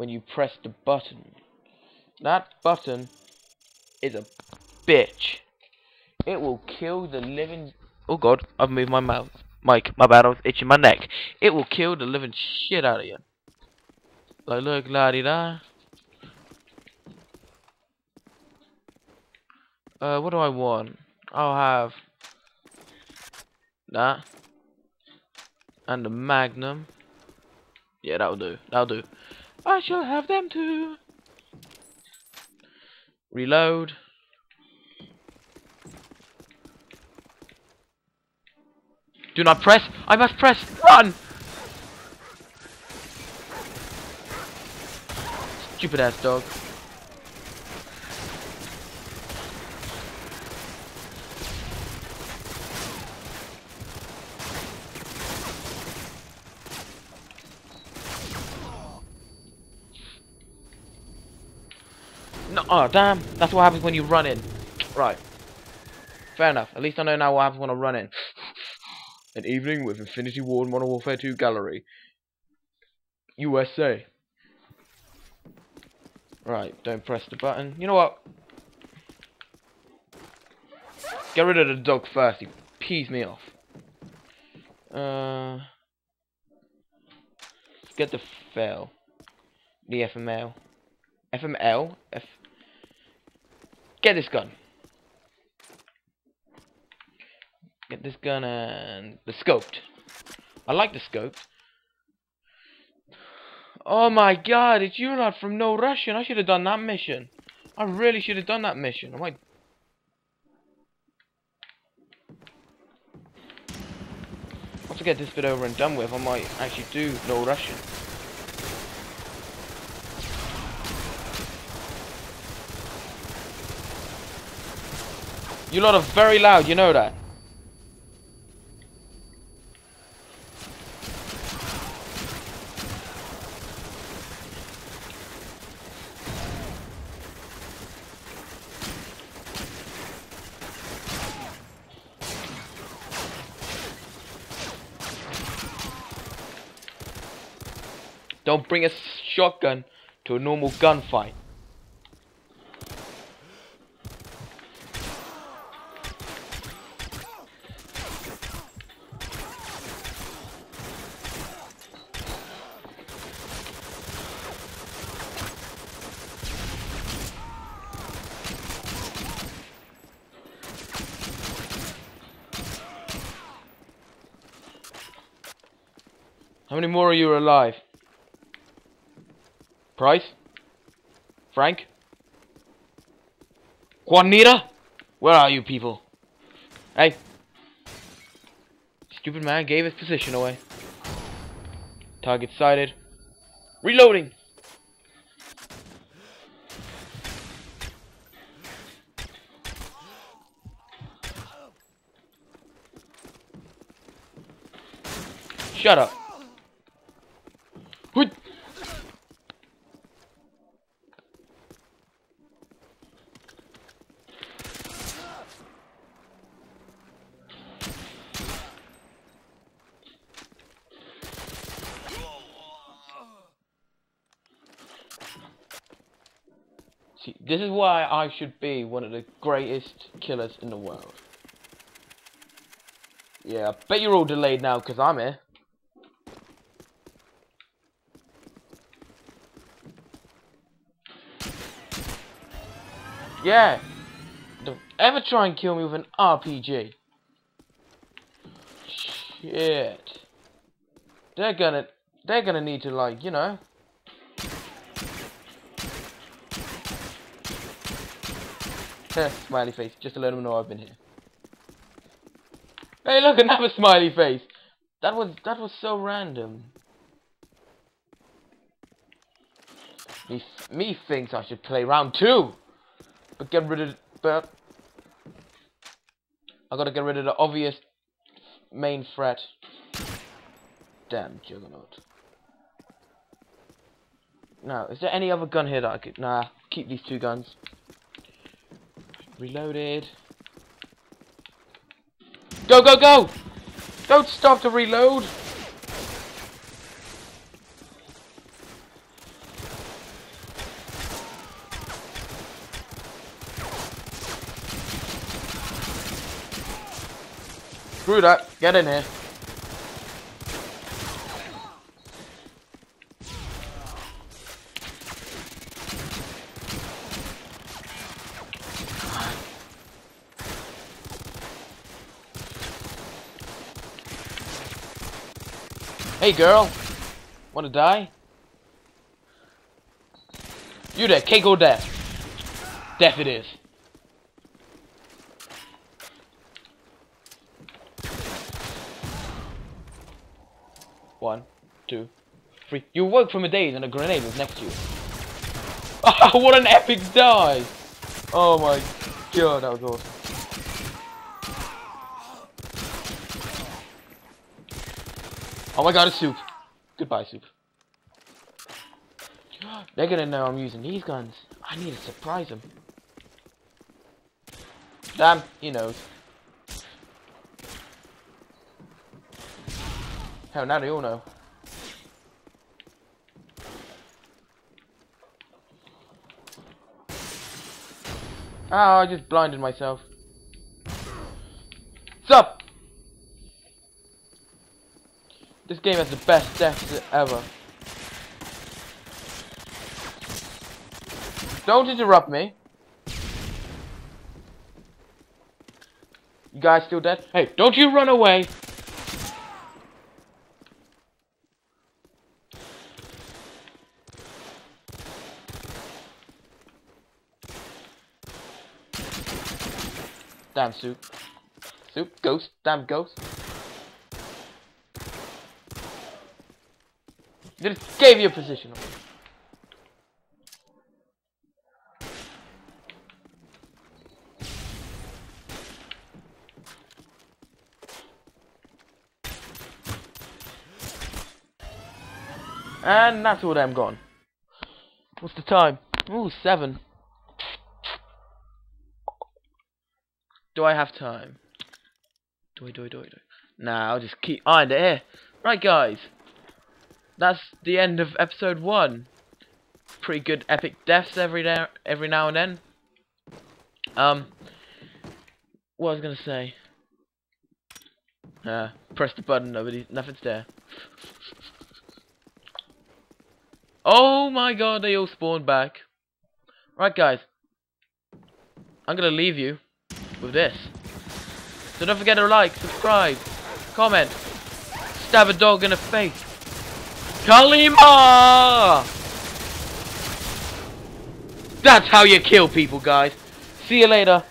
when you press the button. That button is a bitch. It will kill the living... Oh god, I've moved my mouth. Mike, my bad, I was itching my neck. It will kill the living shit out of you. Like, look, la-di-da. Uh, what do I want? I'll have that and the Magnum. Yeah, that'll do. That'll do. I shall have them too. Reload. Do not press. I must press. Run! Stupid ass dog. Oh damn, that's what happens when you run in. Right. Fair enough. At least I know now what happens when I run in. An evening with Infinity War Ward Modern Warfare 2 Gallery. USA. Right, don't press the button. You know what? Get rid of the dog first, he pees me off. Uh, get the fail. The FML. FML? F Get this gun. Get this gun and the scoped. I like the scoped. Oh my god, it's you lot from No Russian. I should have done that mission. I really should have done that mission. I might... Once I get this bit over and done with, I might actually do No Russian. You lot are very loud, you know that. Don't bring a shotgun to a normal gunfight. How many more are you alive? Price? Frank? Juanita? Where are you people? Hey. Stupid man gave his position away. Target sighted. Reloading! Shut up. This is why I should be one of the greatest killers in the world. Yeah, I bet you're all delayed now because I'm here. Yeah. Don't ever try and kill me with an RPG. Shit. They're gonna they're gonna need to like, you know. Smiley face, just to let them know I've been here. Hey look, another smiley face. That was that was so random. Me, me thinks I should play round two. But get rid of but I gotta get rid of the obvious main threat. Damn juggernaut. Now, is there any other gun here that I could nah, keep these two guns. Reloaded. Go, go, go! Don't stop to reload! Screw that. Get in here. Hey girl, wanna die? You there, or death? Death it is. One, two, three. You woke from a daze and a grenade was next to you. Oh, what an epic die! Oh my god, that was awesome. Oh my god, a Soap. Goodbye, Soap. They're gonna know I'm using these guns. I need to surprise them. Damn, he knows. Hell, now they all know. Oh, I just blinded myself. What's up? This game has the best deaths ever. Don't interrupt me. You guys still dead? Hey, don't you run away! Damn Soap. Soap, ghost, damn ghost. Just gave you a position. And that's all them gone. What's the time? Ooh, seven. Do I have time? Do I, do I, do I, do I? Nah, I'll just keep ah, eyeing it here. Right, guys. That's the end of episode one. Pretty good epic deaths every now, every now and then. Um, what I was gonna say. Uh, press the button, nobody, nothing's there. Oh my god, they all spawned back. Right, guys. I'm gonna leave you with this. So don't forget to like, subscribe, comment, stab a dog in the face. Kalima! That's how you kill people, guys. See you later.